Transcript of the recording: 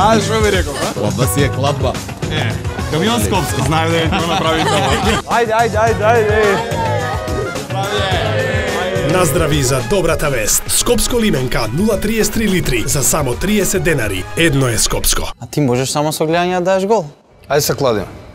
А, што ви реков, а? Клапба си е клабба. Е, камион Скопско, знае дека ќе да направи тоа. Ајде, ајде, ајде, ајде. Наздрави за добрата вест. Скопско лименка 0,33 литри за само 30 денари. Едно е Скопско. А ти можеш само со гледање да дадеш гол. Ајде се кладиме.